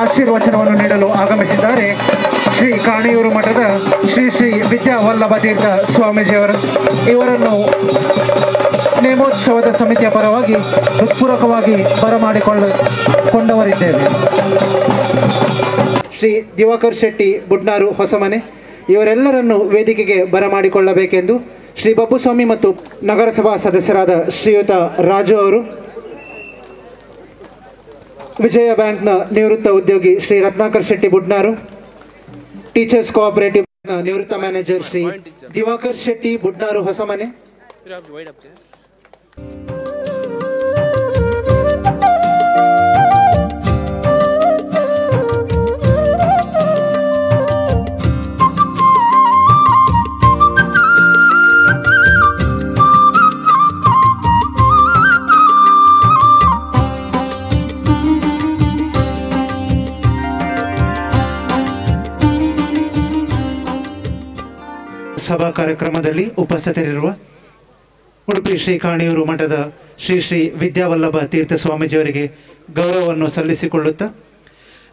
ಆಶೀರ್ವಚನವನ್ನು ನೀಡಲು ಆಗಮಿಸಿದ್ದಾರೆ. ಶ್ರೀ ಕಾಣಿಯೂರು ಮಠದ ಶ್ರೀ ಶ್ರೀ ವಿದ್ಯಾವಲ್ಲಭ ತೀರ್ಥ ಸ್ವಾಮೀಜಿಯವರು. ಇವರನ್ನು ನೇಮೋತ್ಸವದ ಸಮಿತಿಯ ಪರವಾಗಿ ಹೃತ್ಪೂರ್ವಕವಾಗಿ ಬರಮಾಡಿಕೊಳ್ಳ ಕೊಂಡವರಿದ್ದೇವೆ ಶ್ರೀ ದಿವಾಕರ್ ಶೆಟ್ಟಿ ಬುಡ್ನಾರು ಹೊಸಮನೆ, ಇವರೆಲ್ಲರನ್ನು ವೇದಿಕೆಗೆ ಬರಮಾಡಿಕೊಳ್ಳಬೇಕೆಂದು ಶ್ರೀ ಬಬ್ಬುಸ್ವಾಮಿ ಮತ್ತು ನಗರಸಭಾ ಸದಸ್ಯರಾದ ಶ್ರೀಯುತ ರಾಜು ಅವರು ವಿಜಯ ಬ್ಯಾಂಕ್ನ ನಿವೃತ್ತ ಉದ್ಯೋಗಿ ಶ್ರೀ ರತ್ನಾಕರ್ ಶೆಟ್ಟಿ ಬುಡ್ನಾರು, ಟೀಚರ್ಸ್ ಕೋಆಪರೇಟಿವ್ ನಿವೃತ್ತ ಮ್ಯಾನೇಜರ್ ಶ್ರೀ ದಿವಾಕರ್ ಶೆಟ್ಟಿ ಬುಡ್ನಾರು ಹೊಸಮನೆ. ಕಾರ್ಯಕ್ರಮದಲ್ಲಿ ಉಪಸ್ಥಿತರಿರುವ ಉಡುಪಿ ಶ್ರೀ ಕಾಣಿಯೂರು ಮಠದ ಶ್ರೀ ಶ್ರೀ ವಿದ್ಯಾವಲ್ಲಭ ತೀರ್ಥ ಸ್ವಾಮೀಜಿಯವರಿಗೆ ಗೌರವವನ್ನು ಸಲ್ಲಿಸಿಕೊಳ್ಳುತ್ತಾ,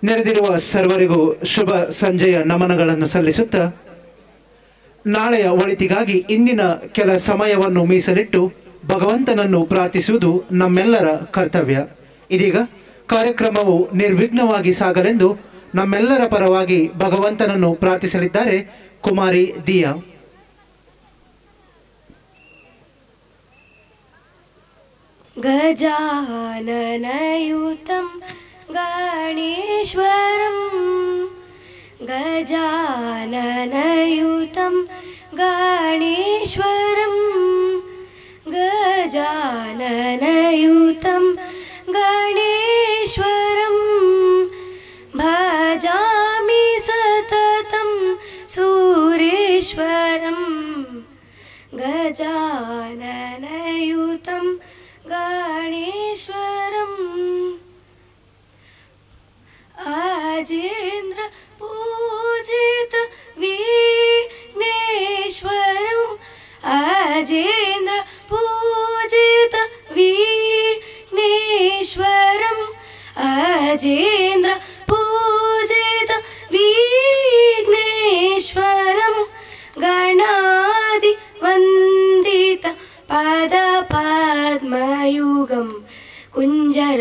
ನೆರೆದಿರುವ ಸರ್ವರಿಗೂ ಶುಭ ಸಂಜೆಯ ನಮನಗಳನ್ನು ಸಲ್ಲಿಸುತ್ತಾ, ನಾಳೆಯ ಒಳಿತಿಗಾಗಿ ಇಂದಿನ ಕೆಲ ಸಮಯವನ್ನು ಮೀಸಲಿಟ್ಟು ಭಗವಂತನನ್ನು ಪ್ರಾರ್ಥಿಸುವುದು ನಮ್ಮೆಲ್ಲರ ಕರ್ತವ್ಯ. ಇದೀಗ ಕಾರ್ಯಕ್ರಮವು ನಿರ್ವಿಘ್ನವಾಗಿ ಸಾಗಲೆಂದು ನಮ್ಮೆಲ್ಲರ ಪರವಾಗಿ ಭಗವಂತನನ್ನು ಪ್ರಾರ್ಥಿಸಲಿದ್ದಾರೆ ಕುಮಾರಿ ದಿಯಾ. गजाननयुतं गणेश्वरं गजाननयुतं गणेश्वरं गजाननयुतं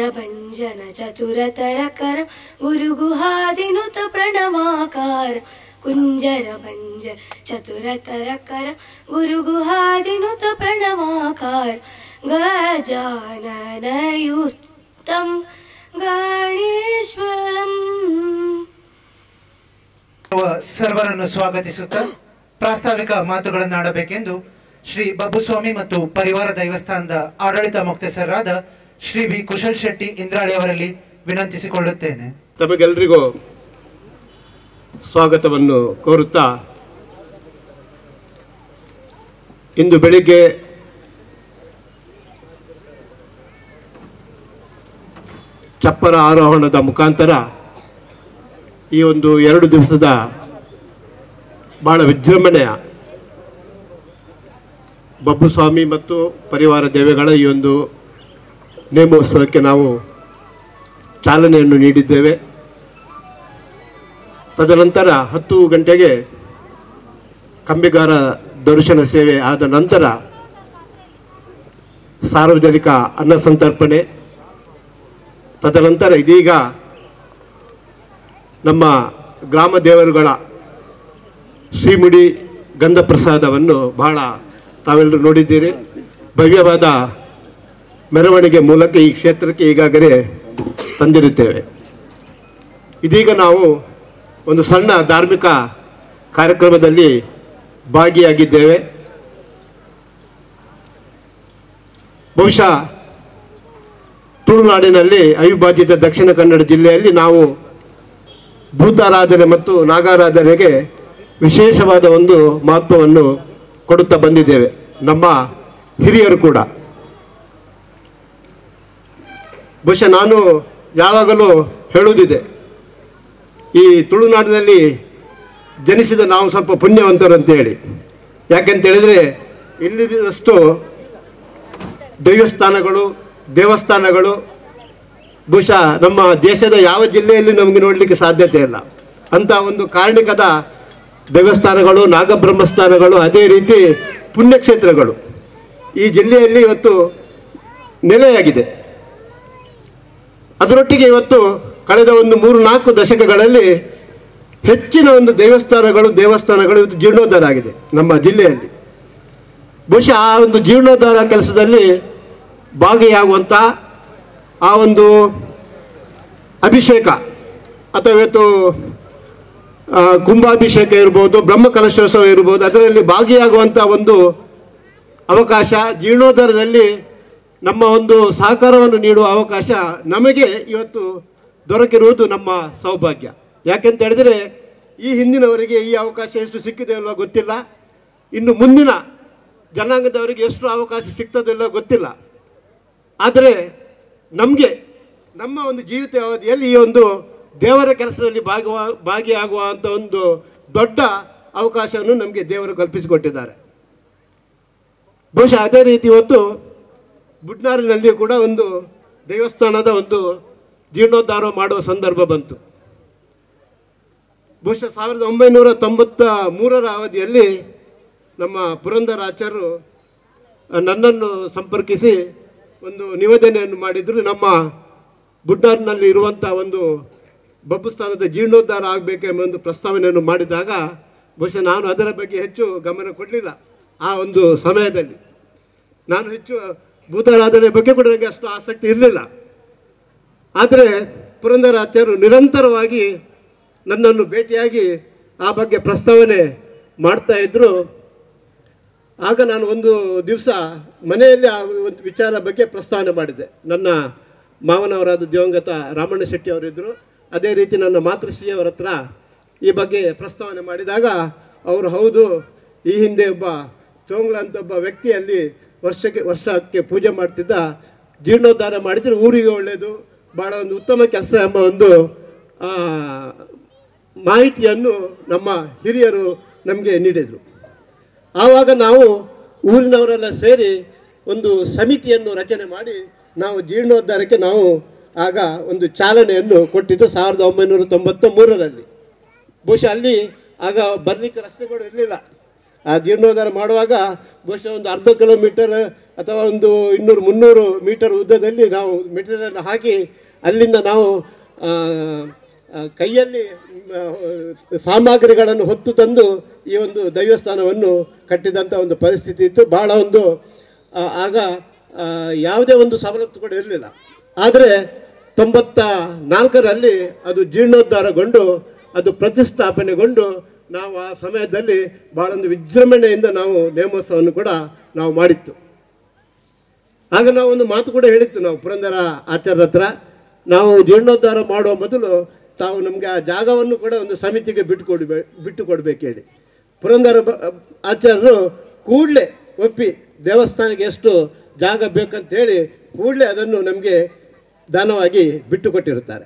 कुञ्जरभञ्जन चतुरतरकर गुरुगुहादिनुत प्रणवाकार कुञ्जरभञ्जन चतुरतरकर गुरुगुहादिनुत प्रणवाकार गजाननयुक्तं गणेश्वरम् ಸರ್ವರನ್ನು ಸ್ವಾಗತಿಸುತ್ತಾ ಪ್ರಾಸ್ತಾವಿಕ ಮಾತುಗಳನ್ನು ಆಡಬೇಕೆಂದು ಶ್ರೀ ಬಬ್ಬುಸ್ವಾಮಿ ಮತ್ತು ಪರಿವಾರ ದೈವಸ್ಥಾನದ ಆಡಳಿತ ಮುಕ್ತೇಸರಾದ ಶ್ರೀ ಬಿ ಕುಶಲ್ ಶೆಟ್ಟಿ ಇಂದ್ರಾಳಿ ಅವರಲ್ಲಿ ವಿನಂತಿಸಿಕೊಳ್ಳುತ್ತೇನೆ. ತಮಗೆಲ್ಲರಿಗೂ ಸ್ವಾಗತವನ್ನು ಕೋರುತ್ತಾ ಇಂದು ಬೆಳಿಗ್ಗೆ ಚಪ್ಪರ ಆರೋಹಣದ ಮುಖಾಂತರ ಈ ಒಂದು ಎರಡು ದಿವಸದ ಬಹಳ ವಿಜೃಂಭಣೆಯ ಬಬ್ಬುಸ್ವಾಮಿ ಮತ್ತು ಪರಿವಾರ ದೇವೆಗಳ ಈ ಒಂದು ನೇಮೋತ್ಸವಕ್ಕೆ ನಾವು ಚಾಲನೆಯನ್ನು ನೀಡಿದ್ದೇವೆ. ತದನಂತರ ಹತ್ತು ಗಂಟೆಗೆ ಕಂಬಿಗಾರ ದರ್ಶನ ಸೇವೆ ಆದ ನಂತರ ಸಾರ್ವಜನಿಕ ಅನ್ನ ಸಂತರ್ಪಣೆ. ತದನಂತರ ಇದೀಗ ನಮ್ಮ ಗ್ರಾಮ ದೇವರುಗಳ ಶ್ರೀಮುಡಿ ಗಂಧ ಪ್ರಸಾದವನ್ನು ಬಹಳ ತಾವೆಲ್ಲರೂ ನೋಡಿದ್ದೀರಿ. ಭವ್ಯವಾದ ಮೆರವಣಿಗೆ ಮೂಲಕ ಈ ಕ್ಷೇತ್ರಕ್ಕೆ ಈಗಾಗಲೇ ತಂದಿರುತ್ತೇವೆ. ಇದೀಗ ನಾವು ಒಂದು ಸಣ್ಣ ಧಾರ್ಮಿಕ ಕಾರ್ಯಕ್ರಮದಲ್ಲಿ ಭಾಗಿಯಾಗಿದ್ದೇವೆ. ಬಹುಶಃ ತುಳುನಾಡಿನಲ್ಲಿ ಅವಿಭಾಜಿತ ದಕ್ಷಿಣ ಕನ್ನಡ ಜಿಲ್ಲೆಯಲ್ಲಿ ನಾವು ಭೂತಾರಾಧನೆ ಮತ್ತು ನಾಗಾರಾಧನೆಗೆ ವಿಶೇಷವಾದ ಒಂದು ಮಹತ್ವವನ್ನು ಕೊಡುತ್ತಾ ಬಂದಿದ್ದೇವೆ. ನಮ್ಮ ಹಿರಿಯರು ಕೂಡ. ಬಹುಶಃ ನಾನು ಯಾವಾಗಲೂ ಹೇಳುವುದಿದೆ. ಈ ತುಳುನಾಡಿನಲ್ಲಿ ಜನಿಸಿದ ನಾವು ಸ್ವಲ್ಪ ಪುಣ್ಯವಂತರು ಅಂತ ಹೇಳಿ ಯಾಕೆಂತ ಹೇಳಿದರೆ ಇಲ್ಲಿದಷ್ಟು ದೈವಸ್ಥಾನಗಳು, ದೇವಸ್ಥಾನಗಳು, ಬಹುಶಃ ನಮ್ಮ ದೇಶದ ಯಾವ ಜಿಲ್ಲೆಯಲ್ಲಿ ನಮಗೆ ನೋಡಲಿಕ್ಕೆ ಸಾಧ್ಯತೆ ಇಲ್ಲ. ಅಂಥ ಒಂದು ಕಾರಣಿಕದ ದೇವಸ್ಥಾನಗಳು, ನಾಗಬ್ರಹ್ಮಸ್ಥಾನಗಳು, ಅದೇ ರೀತಿ ಪುಣ್ಯಕ್ಷೇತ್ರಗಳು. ಈ ಜಿಲ್ಲೆಯಲ್ಲಿ ಇವತ್ತು ನೆಲೆಯಾಗಿದೆ. ಅದರೊಟ್ಟಿಗೆ ಇವತ್ತು ಕಳೆದ ಒಂದು ಮೂರು ನಾಲ್ಕು ದಶಕಗಳಲ್ಲಿ ಹೆಚ್ಚಿನ ಒಂದು ದೇವಸ್ಥಾನಗಳು ದೇವಸ್ಥಾನಗಳು ಇವತ್ತು ಜೀರ್ಣೋದ್ಧಾರ ಆಗಿದೆ ನಮ್ಮ ಜಿಲ್ಲೆಯಲ್ಲಿ. ಬಹುಶಃ ಆ ಒಂದು ಜೀರ್ಣೋದ್ಧಾರ ಕೆಲಸದಲ್ಲಿ ಭಾಗಿಯಾಗುವಂಥ ಆ ಒಂದು ಅಭಿಷೇಕ ಅಥವಾ ಇವತ್ತು ಕುಂಭಾಭಿಷೇಕ ಇರ್ಬೋದು, ಬ್ರಹ್ಮಕಲಶೋತ್ಸವ ಇರ್ಬೋದು, ಅದರಲ್ಲಿ ಭಾಗಿಯಾಗುವಂಥ ಒಂದು ಅವಕಾಶ ಜೀರ್ಣೋದ್ಧಾರದಲ್ಲಿ ನಮ್ಮ ಒಂದು ಸಹಕಾರವನ್ನು ನೀಡುವ ಅವಕಾಶ ನಮಗೆ ಇವತ್ತು ದೊರಕಿರುವುದು ನಮ್ಮ ಸೌಭಾಗ್ಯ. ಯಾಕೆಂತ ಹೇಳಿದರೆ ಈ ಹಿಂದಿನವರಿಗೆ ಈ ಅವಕಾಶ ಎಷ್ಟು ಸಿಕ್ಕಿದೆ ಅಲ್ವಾ ಗೊತ್ತಿಲ್ಲ. ಇನ್ನು ಮುಂದಿನ ಜನಾಂಗದವರಿಗೆ ಎಷ್ಟು ಅವಕಾಶ ಸಿಗ್ತದೋ ಇಲ್ಲೋ ಗೊತ್ತಿಲ್ಲ. ಆದರೆ ನಮಗೆ ನಮ್ಮ ಒಂದು ಜೀವಿತ ಅವಧಿಯಲ್ಲಿ ಈ ಒಂದು ದೇವರ ಕೆಲಸದಲ್ಲಿ ಭಾಗವ ಭಾಗಿಯಾಗುವಂಥ ಒಂದು ದೊಡ್ಡ ಅವಕಾಶವನ್ನು ನಮಗೆ ದೇವರು ಕಲ್ಪಿಸಿಕೊಟ್ಟಿದ್ದಾರೆ. ಬಹುಶಃ ಅದೇ ರೀತಿ ಇವತ್ತು ಬುಡ್ನಾರಿನಲ್ಲಿ ಕೂಡ ಒಂದು ದೇವಸ್ಥಾನದ ಒಂದು ಜೀರ್ಣೋದ್ಧಾರ ಮಾಡುವ ಸಂದರ್ಭ ಬಂತು. ಬಹುಶಃ ಸಾವಿರದ ಒಂಬೈನೂರ ತೊಂಬತ್ತ ಮೂರರ ಅವಧಿಯಲ್ಲಿ ನಮ್ಮ ಪುರಂದರಾಚಾರ್ಯರು ನನ್ನನ್ನು ಸಂಪರ್ಕಿಸಿ ಒಂದು ನಿವೇದನೆಯನ್ನು ಮಾಡಿದ್ರು. ನಮ್ಮ ಬುಡ್ನಾರ್ನಲ್ಲಿ ಇರುವಂಥ ಒಂದು ಬಬ್ಬುಸ್ಥಾನದ ಜೀರ್ಣೋದ್ಧಾರ ಆಗಬೇಕೆಂಬ ಒಂದು ಪ್ರಸ್ತಾವನೆಯನ್ನು ಮಾಡಿದಾಗ ಬಹುಶಃ ನಾನು ಅದರ ಬಗ್ಗೆ ಹೆಚ್ಚು ಗಮನ ಕೊಡಲಿಲ್ಲ ಆ ಒಂದು ಸಮಯದಲ್ಲಿ. ನಾನು ಹೆಚ್ಚು ಭೂತಾರಾಧನೆ ಬಗ್ಗೆ ಕೂಡ ನನಗೆ ಅಷ್ಟು ಆಸಕ್ತಿ ಇರಲಿಲ್ಲ. ಆದರೆ ಪುರಂದರಾಚಾರ್ಯರು ನಿರಂತರವಾಗಿ ನನ್ನನ್ನು ಭೇಟಿಯಾಗಿ ಆ ಬಗ್ಗೆ ಪ್ರಸ್ತಾವನೆ ಮಾಡ್ತಾ ಇದ್ದರು ಆಗ ನಾನು ಒಂದು ದಿವಸ ಮನೆಯಲ್ಲಿ ಆ ಒಂದು ವಿಚಾರ ಬಗ್ಗೆ ಪ್ರಸ್ತಾವನೆ ಮಾಡಿದ್ದೆ ನನ್ನ ಮಾವನವರಾದ ದಿವಂಗತ ರಾಮಣ್ಣ ಶೆಟ್ಟಿ ಅವರಿದ್ದರು ಅದೇ ರೀತಿ ನನ್ನ ಮಾತೃಶ್ರೀಯವರ ಹತ್ರ ಈ ಬಗ್ಗೆ ಪ್ರಸ್ತಾವನೆ ಮಾಡಿದಾಗ, ಅವರು ಹೌದು, ಈ ಹಿಂದೆ ಒಬ್ಬ ಚೋಂಗ್ಲ ಅಂತ ಒಬ್ಬ ವ್ಯಕ್ತಿ ಅಲ್ಲಿ ವರ್ಷಕ್ಕೆ ವರ್ಷಕ್ಕೆ ಪೂಜೆ ಮಾಡ್ತಿದ್ದ ಜೀರ್ಣೋದ್ಧಾರ ಮಾಡಿದರೆ ಊರಿಗೆ ಒಳ್ಳೆಯದು ಭಾಳ ಒಂದು ಉತ್ತಮ ಕೆಲಸ ಎಂಬ ಒಂದು ಮಾಹಿತಿಯನ್ನು ನಮ್ಮ ಹಿರಿಯರು ನಮಗೆ ನೀಡಿದರು. ಆವಾಗ ನಾವು ಊರಿನವರೆಲ್ಲ ಸೇರಿ ಒಂದು ಸಮಿತಿಯನ್ನು ರಚನೆ ಮಾಡಿ ನಾವು ಜೀರ್ಣೋದ್ಧಾರಕ್ಕೆ ನಾವು ಆಗ ಒಂದು ಚಾಲನೆಯನ್ನು ಕೊಟ್ಟಿದ್ದು ಸಾವಿರದ ಒಂಬೈನೂರ ತೊಂಬತ್ತ ಮೂರರಲ್ಲಿ ಬಹುಶಃ ಅಲ್ಲಿ ಆಗ ಬರಲಿಕ್ಕೆ ರಸ್ತೆಗಳು ಇರಲಿಲ್ಲ. ಆ ಜೀರ್ಣೋದ್ಧಾರ ಮಾಡುವಾಗ ಬಹುಶಃ ಒಂದು ಅರ್ಧ ಕಿಲೋಮೀಟರ್ ಅಥವಾ ಒಂದು ಇನ್ನೂರು ಮುನ್ನೂರು ಮೀಟರ್ ಉದ್ದದಲ್ಲಿ ನಾವು ಮೆಟೀರಿಯಲ್ ಹಾಕಿ ಅಲ್ಲಿಂದ ನಾವು ಕೈಯಲ್ಲಿ ಸಾಮಗ್ರಿಗಳನ್ನು ಹೊತ್ತು ತಂದು ಈ ಒಂದು ದೈವಸ್ಥಾನವನ್ನು ಕಟ್ಟಿದಂಥ ಒಂದು ಪರಿಸ್ಥಿತಿ ಇತ್ತು. ಭಾಳ ಒಂದು ಆಗ ಯಾವುದೇ ಒಂದು ಸವಲತ್ತು ಕೂಡ ಇರಲಿಲ್ಲ. ಆದರೆ ತೊಂಬತ್ತ ನಾಲ್ಕರಲ್ಲಿ ಅದು ಜೀರ್ಣೋದ್ಧಾರಗೊಂಡು, ಅದು ಪ್ರತಿಷ್ಠಾಪನೆಗೊಂಡು ನಾವು ಆ ಸಮಯದಲ್ಲಿ ಭಾಳ ಒಂದು ವಿಜೃಂಭಣೆಯಿಂದ ನಾವು ನೇಮೋತ್ಸವವನ್ನು ಕೂಡ ನಾವು ಮಾಡಿತ್ತು. ಆಗ ನಾವು ಒಂದು ಮಾತು ಕೂಡ ಹೇಳಿತ್ತು ನಾವು ಪುರಂದರ ಆಚಾರ್ಯರ ಹತ್ರ. ನಾವು ಜೀರ್ಣೋದ್ಧಾರ ಮಾಡುವ ಮೊದಲು ತಾವು ನಮಗೆ ಆ ಜಾಗವನ್ನು ಕೂಡ ಒಂದು ಸಮಿತಿಗೆ ಬಿಟ್ಟು ಕೊಡಬೇ, ಬಿಟ್ಟು ಪುರಂದರ ಆಚಾರ್ಯರು ಕೂಡಲೇ ಒಪ್ಪಿ ದೇವಸ್ಥಾನಕ್ಕೆ ಎಷ್ಟು ಜಾಗ ಬೇಕಂತೇಳಿ ಕೂಡಲೇ ಅದನ್ನು ನಮಗೆ ದಾನವಾಗಿ ಬಿಟ್ಟುಕೊಟ್ಟಿರುತ್ತಾರೆ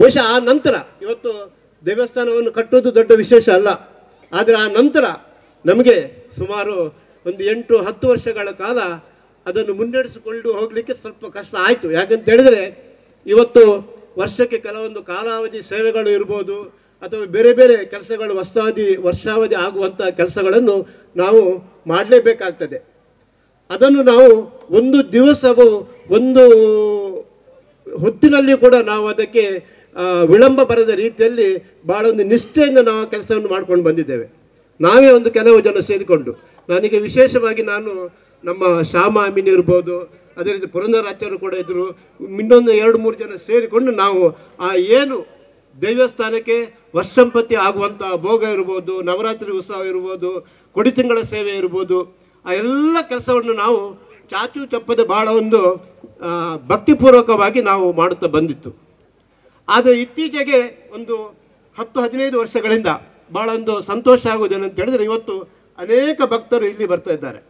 ಬಹುಶಃ ಆ ನಂತರ ಇವತ್ತು ದೇವಸ್ಥಾನವನ್ನು ಕಟ್ಟೋದು ದೊಡ್ಡ ವಿಶೇಷ ಅಲ್ಲ. ಆದರೆ ಆ ನಂತರ ನಮಗೆ ಸುಮಾರು ಒಂದು ಎಂಟು ಹತ್ತು ವರ್ಷಗಳ ಕಾಲ ಅದನ್ನು ಮುನ್ನಡೆಸಿಕೊಂಡು ಹೋಗಲಿಕ್ಕೆ ಸ್ವಲ್ಪ ಕಷ್ಟ ಆಯಿತು. ಯಾಕಂತ ಹೇಳಿದರೆ ಇವತ್ತು ವರ್ಷಕ್ಕೆ ಕೆಲವೊಂದು ಕಾಲಾವಧಿ ಸೇವೆಗಳು ಇರ್ಬೋದು, ಅಥವಾ ಬೇರೆ ಬೇರೆ ಕೆಲಸಗಳು ವರ್ಷಾವಧಿ ವರ್ಷಾವಧಿ ಆಗುವಂಥ ಕೆಲಸಗಳನ್ನು ನಾವು ಮಾಡಲೇಬೇಕಾಗ್ತದೆ. ಅದನ್ನು ನಾವು ಒಂದು ದಿವಸವು ಒಂದು ಹೊತ್ತಿನಲ್ಲಿ ಕೂಡ ನಾವು ಅದಕ್ಕೆ ವಿಳಂಬ ಬರದ ರೀತಿಯಲ್ಲಿ ಭಾಳ ಒಂದು ನಿಷ್ಠೆಯಿಂದ ನಾವು ಕೆಲಸವನ್ನು ಮಾಡ್ಕೊಂಡು ಬಂದಿದ್ದೇವೆ. ನಾವೇ ಒಂದು ಕೆಲವು ಜನ ಸೇರಿಕೊಂಡು. ನನಗೆ ವಿಶೇಷವಾಗಿ ನಾನು ನಮ್ಮ ಶ್ಯಾಮ ಅಮೀನ್ ಇರ್ಬೋದು, ಅದೇ ರೀತಿ ಪುರಂದರಾಚಾರ್ಯರು ಕೂಡ ಇದ್ದರು ಇನ್ನೊಂದು ಎರಡು ಮೂರು ಜನ ಸೇರಿಕೊಂಡು ನಾವು ಆ ಏನು ದೇವಸ್ಥಾನಕ್ಕೆ ವರ್ಷಂಪತಿ ಆಗುವಂಥ ಭೋಗ ಇರ್ಬೋದು, ನವರಾತ್ರಿ ಉತ್ಸವ ಇರ್ಬೋದು, ಕೊಡಿ ತಿಂಗಳ ಸೇವೆ ಇರ್ಬೋದು, ಆ ಎಲ್ಲ ಕೆಲಸವನ್ನು ನಾವು ಚಾಚು ತಪ್ಪದೆ ಭಾಳ ಒಂದು ಭಕ್ತಿಪೂರ್ವಕವಾಗಿ ನಾವು ಮಾಡುತ್ತಾ ಬಂದಿತ್ತು. ಆದರೆ ಇತ್ತೀಚೆಗೆ ಒಂದು ಹತ್ತು ಹದಿನೈದು ವರ್ಷಗಳಿಂದ ಭಾಳ ಒಂದು ಸಂತೋಷ ಆಗುವುದೇನಂತ ಹೇಳಿದರೆ ಇವತ್ತು ಅನೇಕ ಭಕ್ತರು ಇಲ್ಲಿ ಬರ್ತಾ ಇದ್ದಾರೆ.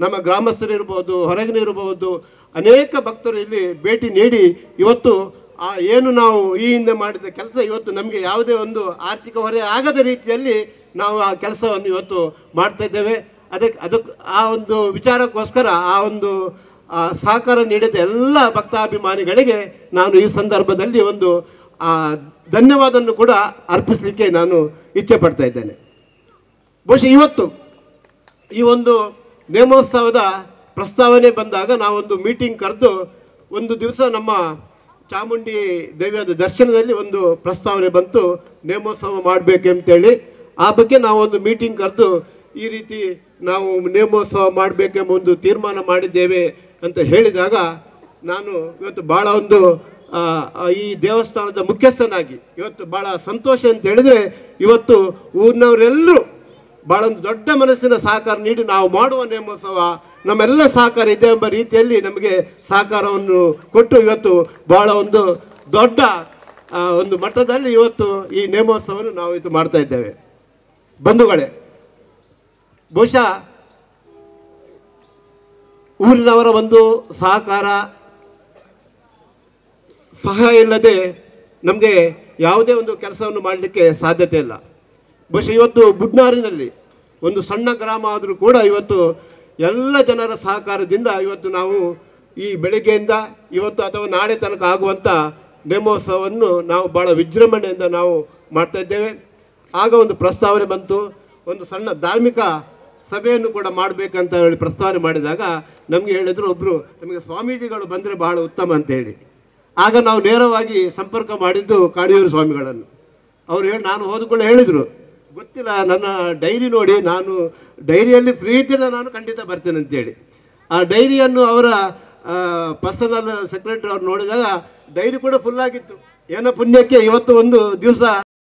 ನಮ್ಮ ಗ್ರಾಮಸ್ಥರಿರ್ಬೋದು ಹೊರಗಿನ ಇರಬಹುದು ಅನೇಕ ಭಕ್ತರು ಇಲ್ಲಿ ಭೇಟಿ ನೀಡಿ ಇವತ್ತು ಆ ಏನು ನಾವು ಈ ಹಿಂದೆ ಮಾಡಿದ ಕೆಲಸ ಇವತ್ತು ನಮಗೆ ಯಾವುದೇ ಒಂದು ಆರ್ಥಿಕ ಹೊರೆ ಆಗದ ರೀತಿಯಲ್ಲಿ ನಾವು ಆ ಕೆಲಸವನ್ನು ಇವತ್ತು ಮಾಡ್ತಾ ಇದ್ದೇವೆ. ಅದಕ್ಕೆ ಅದಕ್ಕೆ ಆ ಒಂದು ವಿಚಾರಕ್ಕೋಸ್ಕರ ಆ ಒಂದು ಸಹಕಾರ ನೀಡಿದ ಎಲ್ಲ ಭಕ್ತಾಭಿಮಾನಿಗಳಿಗೆ ನಾನು ಈ ಸಂದರ್ಭದಲ್ಲಿ ಒಂದು ಆ, ಧನ್ಯವಾದವನ್ನು ಕೂಡ ಅರ್ಪಿಸಲಿಕ್ಕೆ ನಾನು ಇಚ್ಛೆ ಪಡ್ತಾ ಇದ್ದೇನೆ. ಬಹುಶಃ ಇವತ್ತು ಈ ಒಂದು ನೇಮೋತ್ಸವದ ಪ್ರಸ್ತಾವನೆ ಬಂದಾಗ ನಾವೊಂದು ಮೀಟಿಂಗ್ ಕರೆದು ಒಂದು ದಿವಸ ನಮ್ಮ ಚಾಮುಂಡಿ ದೇವಿಯಾದ ದರ್ಶನದಲ್ಲಿ ಒಂದು ಪ್ರಸ್ತಾವನೆ ಬಂತು ನೇಮೋತ್ಸವ ಮಾಡಬೇಕೆಂತೇಳಿ. ಆ ಬಗ್ಗೆ ನಾವೊಂದು ಮೀಟಿಂಗ್ ಕರೆದು ಈ ರೀತಿ ನಾವು ನೇಮೋತ್ಸವ ಮಾಡಬೇಕೆಂಬ ಒಂದು ತೀರ್ಮಾನ ಮಾಡಿದ್ದೇವೆ ಅಂತ ಹೇಳಿದಾಗ ನಾನು ಇವತ್ತು ಭಾಳ ಒಂದು ಈ ದೇವಸ್ಥಾನದ ಮುಖ್ಯಸ್ಥನಾಗಿ ಇವತ್ತು ಭಾಳ ಸಂತೋಷ ಅಂತ ಹೇಳಿದರೆ ಇವತ್ತು ಊರಿನವರೆಲ್ಲರೂ ಭಾಳ ಒಂದು ದೊಡ್ಡ ಮನಸ್ಸಿನ ಸಹಕಾರ ನೀಡಿ ನಾವು ಮಾಡುವ ನೇಮೋತ್ಸವ ನಮ್ಮೆಲ್ಲ ಸಹಕಾರ ಇದೆ ಎಂಬ ರೀತಿಯಲ್ಲಿ ನಮಗೆ ಸಹಕಾರವನ್ನು ಕೊಟ್ಟು ಇವತ್ತು ಭಾಳ ಒಂದು ದೊಡ್ಡ ಒಂದು ಮಟ್ಟದಲ್ಲಿ ಇವತ್ತು ಈ ನೇಮೋತ್ಸವವನ್ನು ನಾವು ಇದು ಮಾಡ್ತಾ ಇದ್ದೇವೆ. ಬಂಧುಗಳೇ ಬಹುಶಃ ಊರಿನವರ ಒಂದು ಸಹಕಾರ, ಸಹಾಯ ಇಲ್ಲದೆ ನಮಗೆ ಯಾವುದೇ ಒಂದು ಕೆಲಸವನ್ನು ಮಾಡಲಿಕ್ಕೆ ಸಾಧ್ಯತೆ ಇಲ್ಲ. ಬಹುಶಃ ಇವತ್ತು ಬುಡ್ನಾರಿನಲ್ಲಿ ಒಂದು ಸಣ್ಣ ಗ್ರಾಮ ಆದರೂ ಕೂಡ ಇವತ್ತು ಎಲ್ಲ ಜನರ ಸಹಕಾರದಿಂದ ಇವತ್ತು ನಾವು ಈ ಬೆಳಿಗ್ಗೆಯಿಂದ ಇವತ್ತು ಅಥವಾ ನಾಳೆ ತನಕ ಆಗುವಂಥ ನೇಮೋತ್ಸವವನ್ನು ನಾವು ಭಾಳ ವಿಜೃಂಭಣೆಯಿಂದ ನಾವು ಮಾಡ್ತಾ ಇದ್ದೇವೆ. ಆಗ ಒಂದು ಪ್ರಸ್ತಾವನೆ ಬಂತು. ಒಂದು ಸಣ್ಣ ಧಾರ್ಮಿಕ ಸಭೆಯನ್ನು ಕೂಡ ಮಾಡಬೇಕಂತ ಹೇಳಿ ಪ್ರಸ್ತಾವನೆ ಮಾಡಿದಾಗ ನಮಗೆ ಹೇಳಿದರು ಒಬ್ಬರು ನಮಗೆ ಸ್ವಾಮೀಜಿಗಳು ಬಂದರೆ ಬಹಳ ಉತ್ತಮ ಅಂತ ಹೇಳಿ. ಆಗ ನಾವು ನೇರವಾಗಿ ಸಂಪರ್ಕ ಮಾಡಿದ್ದು ಕಾಣಿಯೂರು ಸ್ವಾಮಿಗಳನ್ನು. ಅವರು ಹೇಳಿ, ನಾನು ಹೋದ್ಕೊಳ್ಳಿ ಹೇಳಿದರು, ಗೊತ್ತಿಲ್ಲ, ನನ್ನ ಡೈರಿ ನೋಡಿ, ನಾನು ಡೈರಿಯಲ್ಲಿ ಫ್ರೀ ನಾನು ಖಂಡಿತ ಬರ್ತೇನೆ ಅಂತೇಳಿ ಆ ಡೈರಿಯನ್ನು ಅವರ ಪರ್ಸನಲ್ ಸೆಕ್ರೆಟರಿ ಅವ್ರು ನೋಡಿದಾಗ ಡೈರಿ ಕೂಡ ಫುಲ್ ಆಗಿತ್ತು. ಏನೋ ಪುಣ್ಯಕ್ಕೆ ಇವತ್ತು ಒಂದು ದಿವಸ